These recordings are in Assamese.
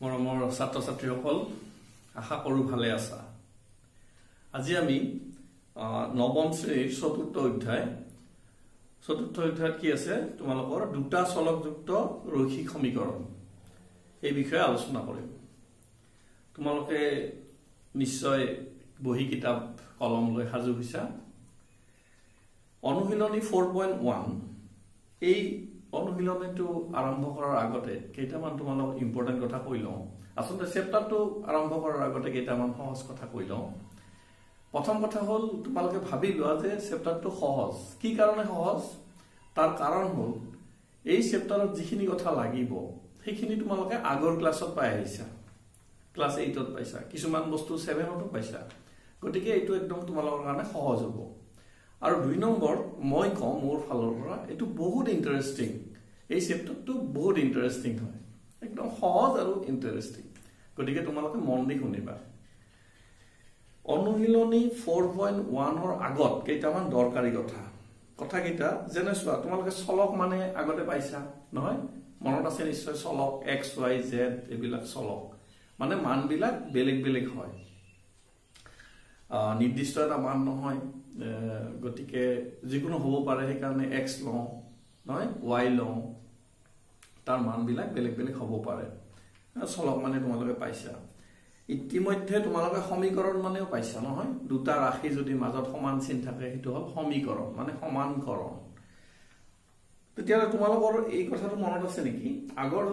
মৰমৰ ছাত্ৰ ছাত্ৰীসকল আশা কৰোঁ ভালে আছা। আজি আমি নৱম শ্ৰেণীৰ চতুৰ্থ অধ্যায়। চতুৰ্থ অধ্যায়ত কি আছে? তোমালোকৰ দুটা চলকযুক্ত ৰৈখিক সমীকৰণ। এই বিষয়ে আলোচনা কৰিম। তোমালোকে নিশ্চয় বহী কিতাপ কলম লৈ সাজু হৈছা। অনুশীলনী ফ'ৰ পইণ্ট ওৱান এই অনুশীলনীটো আৰম্ভ কৰাৰ আগতে কেইটামান তোমালোক ইম্পৰ্টেণ্ট কথা কৈ লওঁ। আচলতে চেপ্টাৰটো আৰম্ভ কৰাৰ আগতে কেইটামান সহজ কথা কৈ লওঁ। প্ৰথম কথা হ'ল তোমালোকে ভাবি লোৱা যে চেপ্টাৰটো সহজ। কি কাৰণে সহজ? তাৰ কাৰণ হ'ল এই চেপ্টাৰত যিখিনি কথা লাগিব সেইখিনি তোমালোকে আগৰ ক্লাছত পাই আহিছা। ক্লাছ এইটত পাইছা। কিছুমান বস্তু ছেভেনতো পাইছা। গতিকে এইটো একদম তোমালোকৰ কাৰণে সহজ হ'ব। আৰু দুই নম্বৰ মই কওঁ মোৰ ফালৰ পৰা এইটো বহুত ইণ্টাৰেষ্টিং এই চেপ্টাৰটো বহুত ইণ্টাৰেষ্টিং হয়। একদম সহজ আৰু ইণ্টাৰেষ্টিং গতিকে তোমালোকে মন দি শুনিবা। অনুশীলনী ফ'ৰ পইণ্ট ওৱানৰ আগত কেইটামান দৰকাৰী কথা। কথাকেইটা যেনে চোৱা তোমালোকে চলক মানে আগতে পাইছা নহয়? মনত আছে নিশ্চয় চলক এক্স ৱাই জেড এইবিলাক চলক। মানে মানবিলাক বেলেগ বেলেগ হয়। নিৰ্দিষ্ট এটা মান নহয়। গতিকে যিকোনো হ'ব পাৰে সেইকাৰণে এক্স লওঁ নহয় ৱাই লওঁ। তাৰ মানবিলাক বেলেগ বেলেগ হ'ব পাৰে। চলক মানে তোমালোকে পাইছা। ইতিমধ্যে তোমালোকে সমীকৰণ মানেও পাইছা নহয়? দুটা ৰাশি যদি মাজত সমান চিন থাকে সেইটো হ'ল সমীকৰণ মানে সমানকৰণ। তেতিয়াহ'লে তোমালোকৰ এই কথাটো মনত আছে নেকি? আগৰ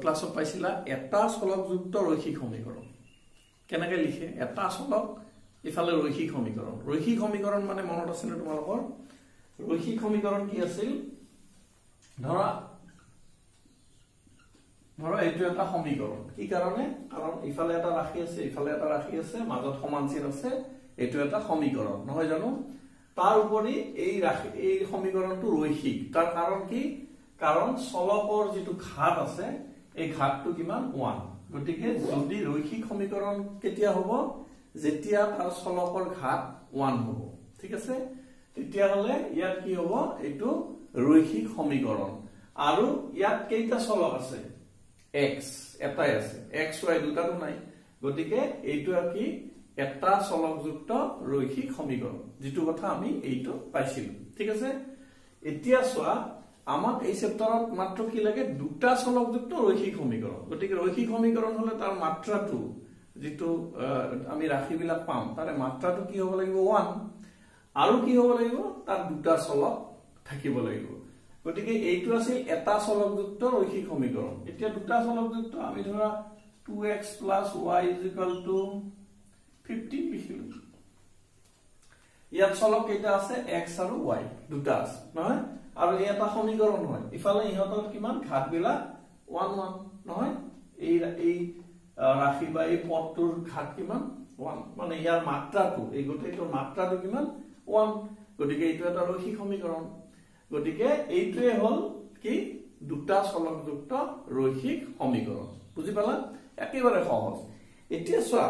ক্লাছত পাইছিলা এটা চলকযুক্ত ৰৈখিক সমীকৰণ। কেনেকে লিখে? এটা চলক ইফালে ৰৈখিক সমীকৰণ। ৰৈখিক সমীকৰণ মানে মনত আছেনে তোমালোকৰ? ৰৈখিক সমীকৰণ কি আছিল? ধৰা ধৰা এইটো এটা সমীকৰণ। কি কাৰণে? কাৰণ ইফালে এটা ৰাশি আছে ইফালে এটা ৰাশি আছে মাজত সমান চিন আছে এইটো এটা সমীকৰণ। নহয় জানো? তাৰ উপৰি এই ৰাশি এই সমীকৰণটো ৰৈখিক। তাৰ কাৰণ কি? কাৰণ চলকৰ যিটো ঘাট আছে এই ঘাটটো কিমান? ওৱান। গতিকে যদি ৰৈখিক সমীকৰণ কেতিয়া হ'ব? যেতিয়া তাৰ চলকৰ ঘাট ওৱান হ'ব ঠিক আছে? তেতিয়াহ'লে ইয়াত কি হ'ব? এইটো ৰৈখিক সমীকৰণ। আৰু ইয়াত কেইটা চলক আছে? এক্স এটাই আছে। এক্স ৱাই দুটাটো নাই। গতিকে আৰু কি? এটা চলকযুক্ত ৰৈখিক সমীকৰণ যিটো কথা আমি এইটো পাইছিলো। ঠিক আছে? এতিয়া চোৱা আমাক এই চেপ্টাৰত মাত্ৰ কি লাগে? দুটা চলকযুক্ত ৰৈখিক সমীকৰণ। গতিকে ৰৈখিক সমীকৰণ হলে তাৰ মাত্ৰাটো যিটো আমি ৰাশিবিলাক পাম তাৰে মাত্ৰাটো কি হ'ব লাগিব? ওৱান আৰু কি হ'ব লাগিব? তাৰ দুটা চলক থাকিব লাগিব। গতিকে এইটো আছিল এটা চলকযুক্ত ৰৈখিক সমীকৰণ। এতিয়া দুটা চলকযুক্ত আমি ধৰা two x plus y is equal to fifteen লিখিলো। ইয়াত চলক কেইটা আছে? এক্স আৰু ৱাই দুটা আছে নহয়? আৰু এই এটা সমীকৰণ হয়। ইফালে ইহঁতৰ কিমান? ঘাট বিলাক ওৱান ওৱান নহয় এই ৰাশি বা এই পদটোৰ ঘাট কিমান? ওৱান মানে ইয়াৰ মাত্ৰাটো এই গোটেইটোৰ মাত্ৰাটো কিমান? ওৱান গতিকে এইটো এটা ৰৈখিক সমীকৰণ। গতিকে এইটোৱে হল কি? দুটা চলকযুক্ত ৰৈখিক সমীকৰণ। বুজি পালা? একেবাৰে সহজ। এতিয়া চোৱা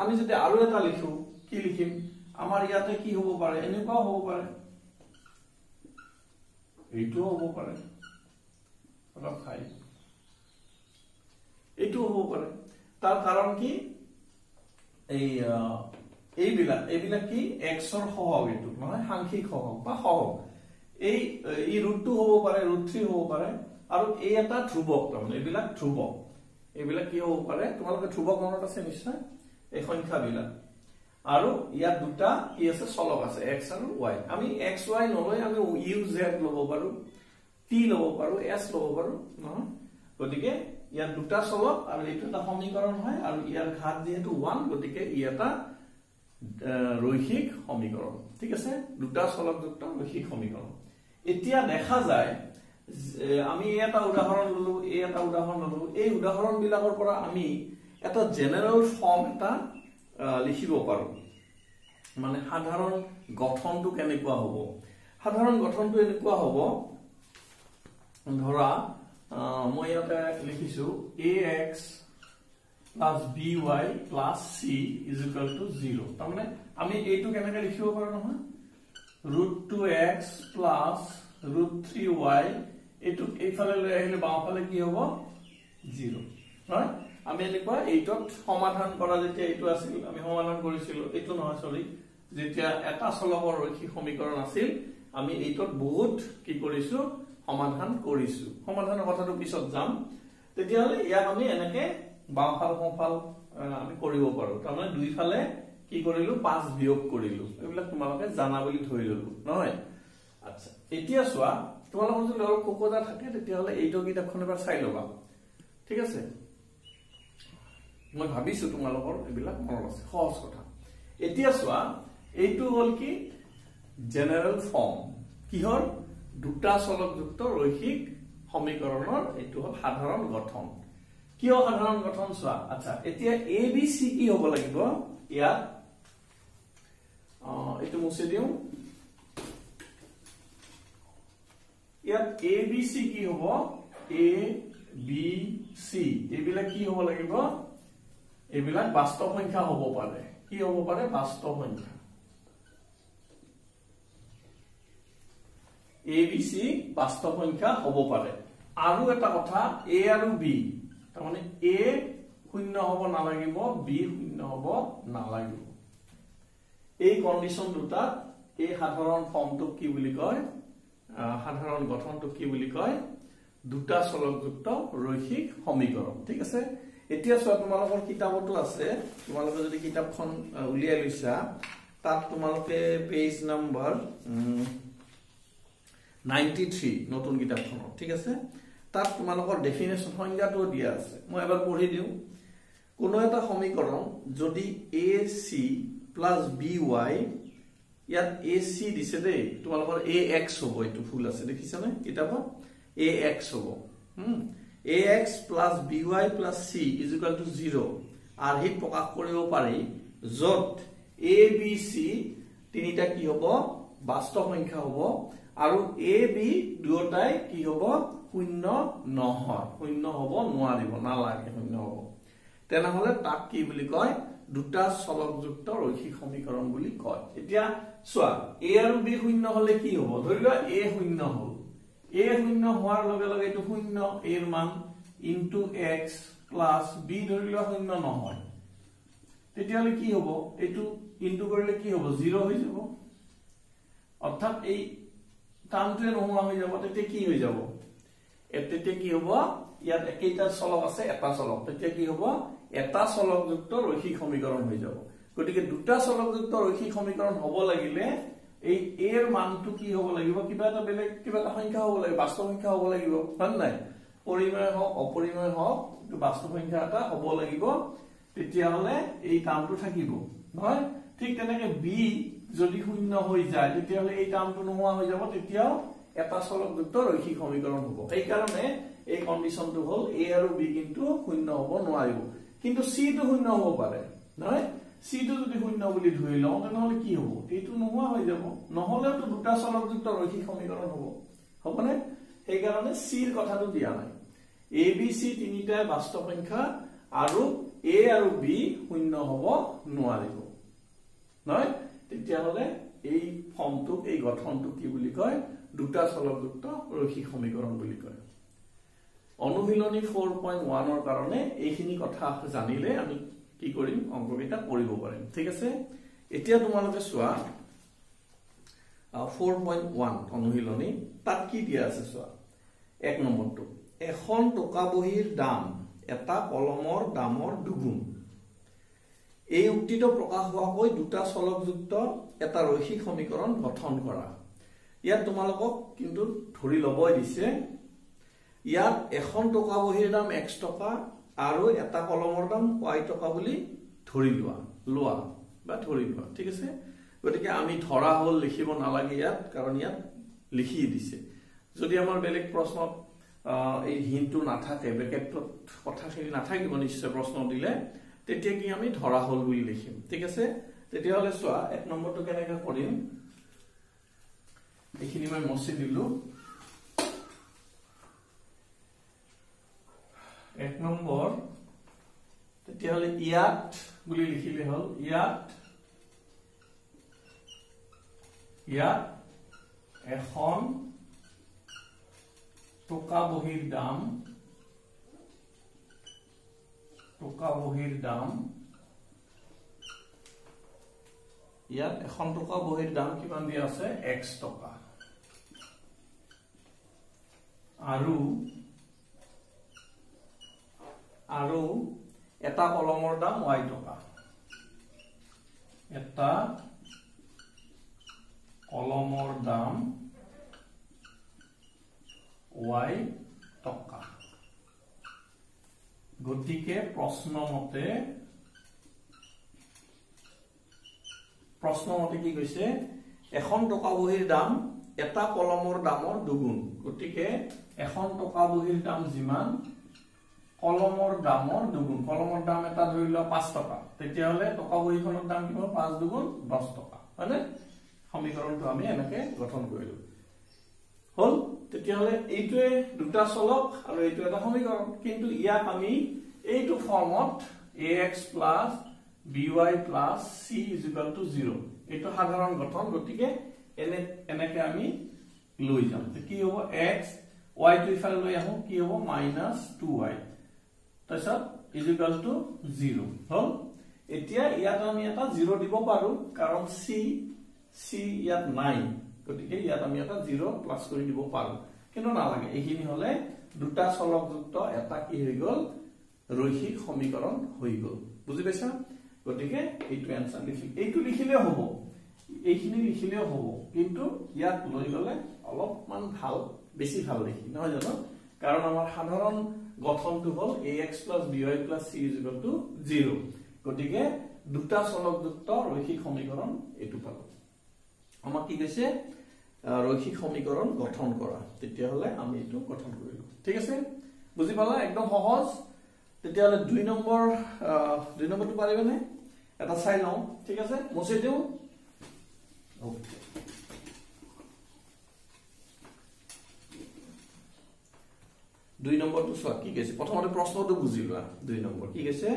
আমি যদি আৰু এটা লিখো কি লিখিম? আমাৰ ইয়াতে কি হব পাৰে? এনেকুৱাও হব পাৰে। এইটোও হব পাৰে। অলপ খাই এইটোও হব পাৰে। তাৰ কাৰণ কি? এই এইবিলাক এইবিলাক কি? এক্সৰ সহগ এইটো নহয় সাংখিক সহগ বা সহগ। এই ই ৰুট টু হ'ব পাৰে ৰুট থ্ৰী হ'ব পাৰে আৰু এই এটা ধ্ৰুৱক তাৰমানে এইবিলাক ধ্ৰুৱক। এইবিলাক কি হ'ব পাৰে? তোমালোকে ধ্ৰুৱক মনত আছে নিশ্চয়? এই সংখ্যাবিলাক। আৰু ইয়াত দুটা কি আছে? চলক আছে এক্স আৰু ৱাই আমি এক্স ৱাই নলৈ আমি ইউ জেড ল'ব পাৰো টি ল'ব পাৰো এছ ল'ব পাৰো নহয়? গতিকে ইয়াত দুটা চলক আৰু এইটো এটা সমীকৰণ হয় আৰু ইয়াৰ ঘাট যিহেতু ওৱান গতিকে ই এটা ৰৈখিক সমীকৰণ। ঠিক আছে? দুটা চলকযুক্ত ৰৈখিক সমীকৰণ। এতিয়া দেখা যায় আমি এটা উদাহৰণ ললো এই এটা উদাহৰণ ললো। এই উদাহৰণ বিলাকৰ পৰা আমি এটা জেনেৰেল ফৰ্ম এটা লিখিব পাৰো। মানে সাধাৰণ গঠনটো কেনেকুৱা হ'ব? সাধাৰণ গঠনটো এনেকুৱা হ'ব। ধৰা মই ইয়াতে লিখিছো a x plus b y plus c is equal to zero' তাৰমানে আমি এইটো কেনেকে লিখিব পাৰো নহয়? Root two x plus root three y এইটো এইফালে লৈ আহিলে বাওঁফালে কি হ'ব? জিৰ' নহয়? আমি এনেকুৱা এইটত সমাধান কৰা যেতিয়া এইটো আছিল আমি সমাধান কৰিছিলো এইটো নহয় চৰি। যেতিয়া এটা চলকৰ ৰৈখিক সমীকৰণ আছিল আমি এইটত বহুত কি কৰিছো? সমাধান কৰিছো। সমাধানৰ কথাটো পিছত যাম। তেতিয়াহ'লে ইয়াক আমি এনেকে বাওঁফাল সোঁফাল আমি কৰিব পাৰো। তাৰমানে দুইফালে কি কৰিলো? পাঁচ বিয়োগ কৰিলো। এইবিলাক তোমালোকে জানা বুলি ধৰি ললো। নহয়? আচ্ছা এতিয়া চোৱা তোমালোকৰ যদি অলপ কোকোজা থাকে তেতিয়াহ'লে এইটো কিতাপখন এবাৰ চাই ল'বা। ঠিক আছে? মই ভাবিছো তোমালোকৰ এইবিলাক মনত আছে। সহজ কথা। এতিয়া চোৱা এইটো হ'ল কি? জেনেৰেল ফৰ্ম কিহৰ? দুটা চলকযুক্ত ৰৈখিক সমীকৰণৰ এইটো হ'ল সাধাৰণ গঠন। কিয় সাধাৰণ গঠন চোৱা? আচ্ছা এতিয়া এ বি চি কি হ'ব লাগিব। ইয়াত এইটো মুচি দিওঁ। ইয়াত এ বি চি কি হ'ব? এ বি চি এইবিলাক কি হ'ব লাগিব? এইবিলাক বাস্তৱ সংখ্যা হ'ব পাৰে। কি হ'ব পাৰে? বাস্তৱ সংখ্যা। এ বি চি বাস্তৱ সংখ্যা হ'ব পাৰে। আৰু এটা কথা এ আৰু বি তাৰমানে এ শূন্য হ'ব নালাগিব বি শূন্য হ'ব নালাগিব। এই কণ্ডিশ্যন দুটাত এই সাধাৰণ ফৰ্মটোক কি বুলি কয় সাধাৰণ গঠনটোক কি বুলি কয় দুটা চলকযুক্ত ৰৈখিক সমীকৰণ। ঠিক আছে? এতিয়া চোৱা তোমালোকৰ কিতাপতো আছে। তোমালোকে যদি কিতাপখন উলিয়াই লৈছা তাত তোমালোকে পেজ নম্বৰ নাইণ্টি থ্ৰী নতুন কিতাপখনত ঠিক আছে? তাত তোমালোকৰ ডেফিনেশ্যন সংজ্ঞাটো দিয়া আছে। মই এবাৰ পঢ়ি দিওঁ। কোনো এটা সমীকৰণ যদি a c plus b y ইয়াত এ চি দিছে দেই তোমালোকৰ এ এক্স হ'ব এইটো ফুল আছে দেখিছানে? কিতাপত? এ এক্স হ'ব। A x plus b y plus c is equal to zero' আৰ্হিত প্ৰকাশ কৰিব পাৰি য'ত এ বি চি তিনিটা কি হ'ব? বাস্তৱ সংখ্যা হ'ব আৰু এ বি দুয়োটাই কি হ'ব? শূন্য নহয়। শূন্য হ'ব নোৱাৰিব নালাগে শূন্য হ'ব। তেনেহলে তাক কি বুলি কয়? দুটা চলকযুক্ত ৰৈখিক সমীকৰণ বুলি কয়। এতিয়া চোৱা এ আৰু বি শূন্য হলে কি হব? ধৰি লোৱা এ শূন্য হল। এ শূন্য হোৱাৰ লগে লগে এইটো শূন্য এৰ মান ইনটু এক্স প্লাছ বি ধৰি লোৱা শূন্য নহয়। তেতিয়াহলে কি হব? এইটো ইনটু কৰিলে কি হব? জিৰ' হৈ যাব। অৰ্থাৎ এই টাৰ্মটোৱে নোহোৱা হৈ যাব তেতিয়া কি হৈ যাব তেতিয়া কি হব ইয়াত কেইটা চলক আছে এটা চলক তেতিয়া কি হব এটা চলকযুক্ত ৰৈখিক সমীকৰণ হৈ যাব। গতিকে দুটা চলকযুক্ত ৰৈখিক সমীকৰণ হব লাগিলে এই এৰ মানটো কি হব লাগিব? কিবা এটা বেলেগ কিবা এটা সংখ্যা হব লাগিব বাস্তৱ সংখ্যা হব লাগিব হয় নাই? পৰিমেয় হওক অপৰিমেয় হওক বাস্তৱ সংখ্যা এটা হব লাগিব তেতিয়াহলে এই টাৰ্মটো থাকিব। নহয়? ঠিক তেনেকে বি যদি শূন্য হৈ যায় তেতিয়াহলে এই টাৰ্মটো নোহোৱা হৈ যাব তেতিয়াও এটা চলকযুক্ত ৰৈখিক সমীকৰণ হব সেইকাৰণে এই কণ্ডিশ্যনটো হল এ আৰু বি কিন্তু শূন্য হব নোৱাৰিব কিন্তু চি টো শূন্য হব পাৰে নহয় চি টো যদি শূন্য বুলি ধৰি লওঁ তেনেহলে কি হব এইটো নোহোৱা হৈ যাব নহলেওতো দুটা চলকযুক্ত ৰৈখিক সমীকৰণ হব হবনে সেইকাৰণে চিৰ কথাটো দিয়া নাই এ বি চি তিনিটাই বাস্তৱ সংখ্যা আৰু এ আৰু বি শূন্য হব নোৱাৰিব নহয় তেতিয়াহলে এই ফৰ্মটোক এই গঠনটোক কি বুলি কয়? দুটা চলকযুক্ত ৰৈখিক সমীকৰণ বুলি কয়। অনুশীলনী ফ'ৰ পইণ্ট ওৱানৰ কাৰণে এইখিনি কথা জানিলে আমি কি কৰিম? অংককেইটা কৰিব পাৰিম। ঠিক আছে? এতিয়া তোমালোকে চোৱা ফ'ৰ পইণ্ট ওৱান অনুশীলনী তাত কি দিয়া আছে চোৱা? এক নম্বৰটো এখন টকা বহীৰ দাম এটা কলমৰ দামৰ দুগুণ। এই উক্তিটো প্ৰকাশ হোৱাকৈ দুটা চলকযুক্ত এটা ৰৈখিক সমীকৰণ গঠন কৰা। ইয়াত তোমালোকক কিন্তু ধৰি ল'বই দিছে। ইয়াত এখন টকা বহীৰ দাম এক্স টকা আৰু এটা কলমৰ দাম ৱাই টকা বুলি ধৰি লোৱা লোৱা বা ধৰি লোৱা ঠিক আছে? গতিকে আমি ধৰা হ'ল লিখিব নালাগে ইয়াত কাৰণ ইয়াত লিখি দিছে। যদি আমাৰ বেলেগ প্ৰশ্নত এই হিনটো নাথাকে ব্ৰেকেটত কথাখিনি নাথাকিব নিশ্চয় প্ৰশ্ন দিলে তেতিয়া কি আমি ধৰা হ'ল বুলি লিখিম। ঠিক আছে? তেতিয়াহ'লে চোৱা এক নম্বৰটো কেনেকে কৰিম? এইখিনি মই মচি দিলো। এক নম্বৰ তেতিয়াহ'লে ইয়াত বুলি লিখিলে হ'ল। ইয়াত ইয়াত এখন টকা বহীৰ দাম টকা বহীৰ দাম ইয়াত এখন টকা বহীৰ দাম কিমান দিয়া আছে? এক্স টকা। আৰু আৰু এটা কলমৰ দাম ৱাই টকা। এটা কলমৰ দাম ৱাই টকা। গতিকে প্ৰশ্নমতে প্ৰশ্নমতে কি কৈছে? এখন টকা বহীৰ দাম এটা কলমৰ দামৰ দুগুণ। গতিকে এখন টকা বহীৰ দাম যিমান কলমৰ দামৰ দুগুণ। কলমৰ দাম এটা ধৰি লোৱা পাঁচ টকা। তেতিয়াহ'লে টকা বহীখনৰ দাম কিমান পাঁচ দুগুণ দহ টকা। হয়নে? সমীকৰণটো আমি এনেকে গঠন কৰিলো। হল? তেতিয়াহ'লে এইটোৱে দুটা চলক আৰু এইটো এটা সমীকৰণ। কিন্তু ইয়াক আমি এইটো ফৰ্মত a x plus b y plus c is equal to zero' এইটো সাধাৰণ গঠন গতিকে এনে এনেকে আমি লৈ যাম। কি হ'ব? এক্স ৱাইটো ইফালে লৈ আহো। কি হ'ব? মাইনাছ টু ৱাই তাৰপিছত ইজিকেল টু জিৰ' হল? এতিয়া ইয়াত আমি এটা জিৰ' দিব পাৰো কাৰণ চি চি ইয়াত নাই। গতিকে ইয়াত আমি এটা জিৰ' প্লাছ কৰি দিব পাৰো। কিন্তু নালাগে এইখিনি হলে দুটা চলকযুক্ত এটা কি হৈ গল? ৰৈখিক সমীকৰণ হৈ গল। বুজি পাইছা? গতিকে এইটো এনচাৰ লিখি এইটো লিখিলেও হব। এইখিনি লিখিলেও হব। কিন্তু ইয়াত লৈ গলে অলপমান ভাল বেছি ভাল দেখি নহয় জানো? কাৰণ আমাৰ সাধাৰণ গঠনটো হল a x plus b y plus c is equal to zero' গতিকে দুটা চলকযুক্ত ৰৈখিক সমীকৰণ এইটো পালো। আমাক কি কৈছে? ৰৈখিক সমীকৰণ গঠন কৰা। তেতিয়াহ'লে আমি এইটো গঠন কৰিলো ঠিক আছে? বুজি পালা? একদম সহজ। তেতিয়াহ'লে দুই নম্বৰ দুই নম্বৰটো পাৰিবনে? এটা চাই লওঁ। ঠিক আছে? মচি দিওঁ। দুই নম্বৰটো চোৱা কি কৈছে? প্ৰথমতে প্ৰশ্নটো বুজি লোৱা। দুই নম্বৰ। কি কৈছে?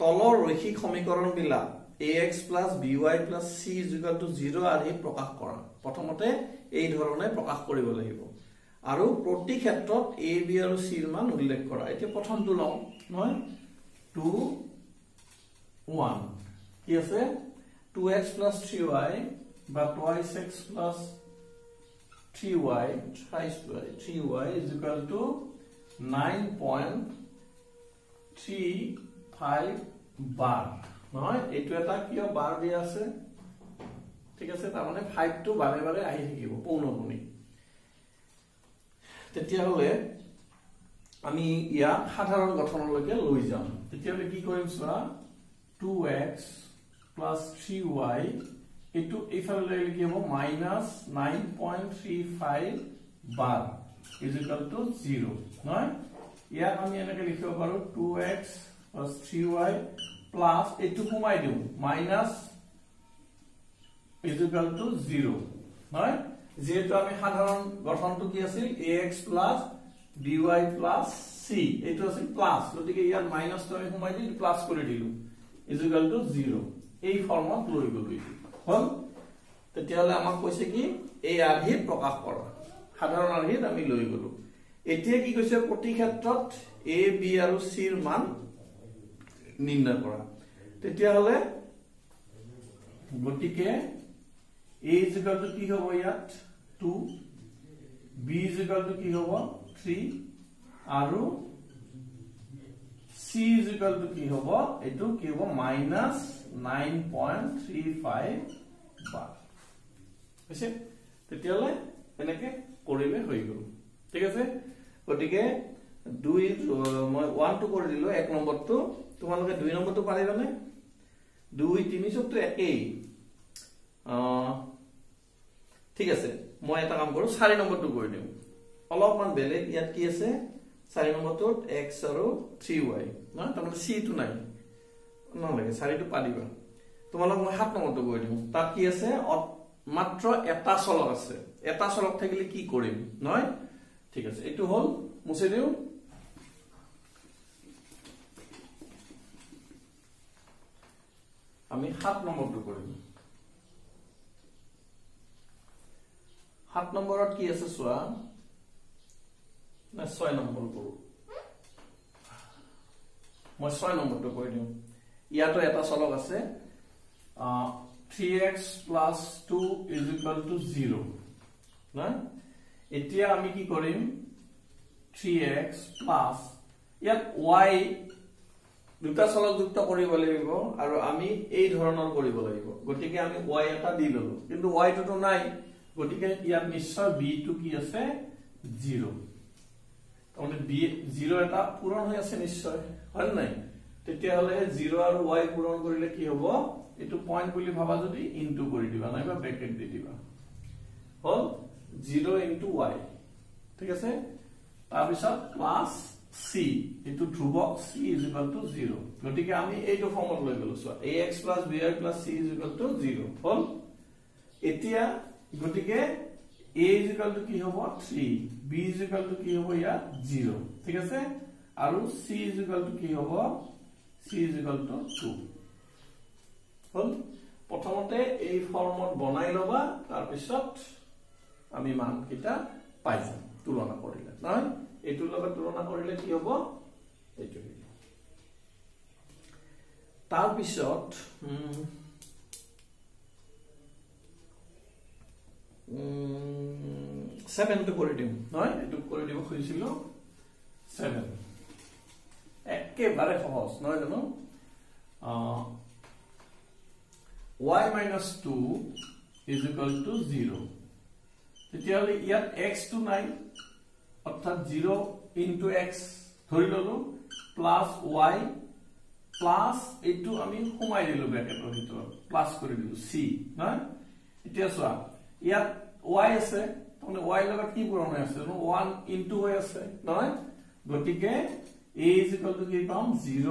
তলৰ ৰৈখিক সমীকৰণ বিলাক a x plus b y plus c is equal to zero' আৰ্হি প্ৰকাশ কৰা। প্ৰথমতে এই ধৰণে প্ৰকাশ কৰিব লাগিব। আৰু প্ৰতি ক্ষেত্ৰত এ বি আৰু চিৰ মান উল্লেখ কৰা। এতিয়া প্ৰথমটো লওঁ নহয় টু ওৱান কি আছে? Two x plus three y বা y y three y is equal to nine point three five বাৰ নহয় এইটো এটা কিয় বাৰ দিয়া আছে? ঠিক আছে তাৰমানে ফাইভটো বাৰে বাৰে আহি থাকিব পৌনপুনি তেতিয়াহ'লে আমি ইয়াক সাধাৰণ গঠনলৈকে লৈ যাম। তেতিয়াহ'লে কি কৰিম চোৱা? Two x plus three y এইটো এইফালে কি হ'ব? Minus nine point three five bar is equal to zero নহয়? ইয়াক আমি এনেকে লিখিব পাৰো two x plus three y plus এইটো সোমাই দিওঁ মাইনাছ ইজিকেল টু জিৰ' নহয় যিহেতু আমি সাধাৰণ গঠনটো কি আছিল? Plus b y plus c এইটো আছিল প্লাছ গতিকে ইয়াত মাইনাছটো আমি সোমাই দি প্লাছ কৰি দিলো ইজিকেল টু জিৰ' এই ফৰ্মত লৈ গলো হল? তেতিয়াহ'লে আমাক কৈছে কি? এই আৰ্হিত প্ৰকাশ কৰা সাধাৰণ আৰ্হিত আমি লৈ গলো। এতিয়া কি কৈছে? প্ৰতি ক্ষেত্ৰত এ বি আৰু চিৰ মান নিৰ্ণয় কৰা। তেতিয়াহ'লে গতিকে এ ইজিকেলটো কি হ'ব ইয়াত? টু বি ইজিকেলটো কি হ'ব? থ্ৰী আৰু চি ইজিকেলটো কি হ'ব? এইটো কি হ'ব? Minus nine point three five বাৰ তেতিয়াহ'লে এনেকে কৰিলে হৈ গ'ল। ঠিক আছে? গতিকে দুই মই ওৱানটো কৰি দিলো এক নম্বৰটো তোমালোকে দুই নম্বৰটো পাৰিবানে? দুই তিনি চবটো একেই। ঠিক আছে মই এটা কাম কৰো চাৰি নম্বৰটো কৰি দিওঁ। অলপমান বেলেগ ইয়াত কি আছে? চাৰি নম্বৰটোত এক্স আৰু থ্ৰী ৱাই। নহয় তাৰমানে চিটো নাই। নালাগে চাৰিটো পাৰিবা। তোমালোক মই সাত নম্বৰটো কৰি দিওঁ। তাত কি আছে? মাত্ৰ এটা চলক আছে। এটা চলক থাকিলে কি কৰিম? নহয়? ঠিক আছে এইটো হ'ল মুচি দিওঁ। আমি সাত নম্বৰটো কৰিম সাত নম্বৰত কি আছে চোৱা? নাই ছয় নম্বৰ কৰো মই ছয় নম্বৰটো কৈ দিওঁ। ইয়াতো এটা চলক আছে। Three x plus two is equal to zero' নহয় এতিয়া আমি কি কৰিম? থ্ৰী এক্স প্লাছ ইয়াত ৱাই দুটা চলকযুক্ত কৰিব লাগিব আৰু আমি এই ধৰণৰ কৰিব লাগিব। গতিকে আমি ৱাই এটা দি ললো। কিন্তু ৱাইটোতো নাই। গতিকে ইয়াত নিশ্চয় বি টো কি আছে? জিৰ' তাৰমানে বি জিৰ' এটা পূৰণ হৈ আছে নিশ্চয়। হয় নাই? তেতিয়াহ'লে জিৰ' আৰু ৱাই পূৰণ কৰিলে কি হ'ব? এইটো পইণ্ট বুলি ভাবা যদি ইনটু কৰি দিবা নাইবা ব্ৰেকেট দি দিবা। হ'ল জিৰ' ইনটু ৱাই ঠিক আছে? তাৰপিছত প্লাছ চি এইটো Dhruv c is equal to zero' গতিকে আমি এইটো ফৰ্মত লৈ গলো চোৱা a x plus b y plus c is equal to zero' হ'ল? এতিয়া গতিকে এ ইজ ইকুৱেল টু কি হ'ব? Three b is equal to কি হ'ব ইয়াত? জিৰ' ঠিক আছে? আৰু চি ইজ ইকুৱেল টু কি হ'ব? C is equal to two হ'ল? প্ৰথমতে এই ফৰ্মত বনাই ল'বা তাৰপিছত আমি মানকেইটা পাই যাম। তুলনা কৰিলে নহয়? এইটোৰ লগত তুলনা কৰিলে কি হ'ব? এইটো তাৰপিছত ছেভেনটো কৰি দিম নহয়? এইটো কৰি দিব খুজিছিলো। ছেভেন একেবাৰে সহজ নহয় জানো? Y minus two is equal to zero' তেতিয়াহ'লে ইয়াত এক্সটো নাই। অৰ্থাৎ জিৰ' ইনটু এক্স ধৰি ললো প্লাছ ৱাই প্লাছ এইটো আমি সোমাই দিলো ব্ৰেকেটৰ ভিতৰত প্লাছ কৰি দিলো চি নহয়? এতিয়া চোৱা ইয়াত ৱাই আছে তাৰমানে ৱাই লগত কি পূৰণ হৈ আছে ওৱান ইনটু হৈ আছে নহয়? গতিকে এ ইজ ইকুৱেল টু কি পাম? জিৰ'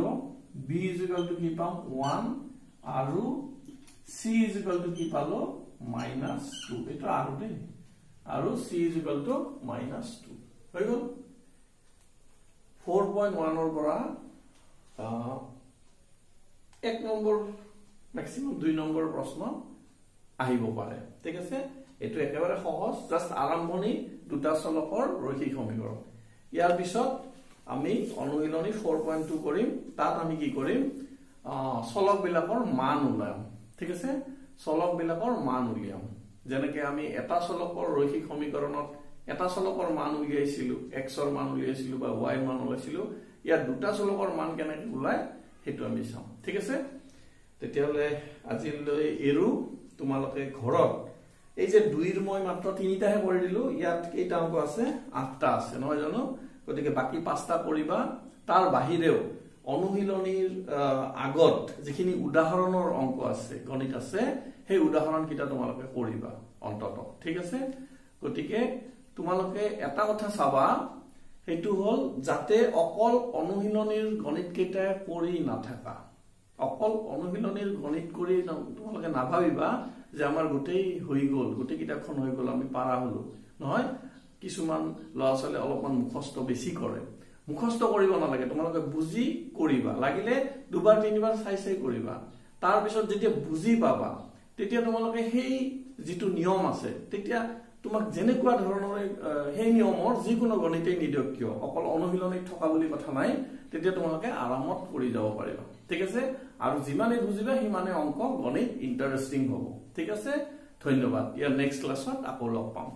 বি ইজ ইকুৱেল টু কি পাম? ওৱান আৰু চি ইজ ইকুৱেল টু কি পালো? মাইনাছ টু এইটো আৰু দেই। আৰু c is equal to minus two হৈ গ'ল। ফ'ৰ পইণ্ট ওৱানৰ পৰা এক নম্বৰ মেক্সিমাম দুই নম্বৰ প্ৰশ্ন আহিব পাৰে। ঠিক আছে? এইটো একেবাৰে সহজ। জাষ্ট আৰম্ভণি দুটা চলকৰ ৰৈখিক সমীকৰণ। ইয়াৰ পিছত আমি অনুশীলনী ফ'ৰ পইণ্ট টু কৰিম। তাত আমি কি কৰিম? চলকবিলাকৰ মান ওলাম ঠিক আছে? চলকবিলাকৰ মান উলিয়াম। যেনেকে আমি এটা চলকৰ ৰৈখিক সমীকৰণত এটা চলকৰ মান উলিয়াইছিলো এক্সৰ মান উলিয়াইছিলো বা ৱাইৰ মান ওলাইছিলো ইয়াত দুটা চলকৰ মান কেনেকে ওলাই সেইটো আমি চাম ঠিক আছে? তেতিয়াহ'লে আজিলৈ এৰো তোমালোকে ঘৰত। এই যে দুইৰ মই মাত্ৰ তিনিটাহে কৰি দিলো ইয়াত কেইটা অংক আছে? আঠটা আছে নহয় জানো? গতিকে বাকী পাঁচটা কৰিবা। তাৰ বাহিৰেও অনুশীলনীৰ আগত যিখিনি উদাহৰণৰ অংক আছে গণিত আছে সেই উদাহৰণ কেইটা তোমালোকে কৰিবা অন্তত। ঠিক আছে? গতিকে তোমালোকে এটা কথা চাবা সেইটো হ'ল যাতে অকল অনুশীলনীৰ গণিত কেইটা কৰি নাথাকা। অকল অনুশীলনীৰ গণিত কৰি তোমালোকে নাভাবিবা যে আমাৰ গোটেই হৈ গ'ল গোটেই কিতাপখন হৈ গ'ল আমি পাৰা হলো। নহয় কিছুমান ল'ৰা ছোৱালীয়ে অলপমান মুখস্থ বেছি কৰে। মুখস্থ কৰিব নালাগে তোমালোকে বুজি কৰিবা। লাগিলে দুবাৰ তিনিবাৰ চাই চাই কৰিবা। তাৰপিছত যেতিয়া বুজি পাবা তেতিয়া তোমালোকে সেই যিটো নিয়ম আছে তেতিয়া তোমাক যেনেকুৱা ধৰণৰ সেই নিয়মৰ যিকোনো গণিতেই নিদিয়ক কিয় অকল অনুশীলনীত থকা বুলি কথা নাই তেতিয়া তোমালোকে আৰামত কৰি যাব পাৰিবা। ঠিক আছে? আৰু যিমানেই বুজিবা সিমানে অংক গণিত ইণ্টাৰেষ্টিং হ'ব। ঠিক আছে? ধন্যবাদ। ইয়াৰ নেক্সট ক্লাছত আকৌ লগ পাম।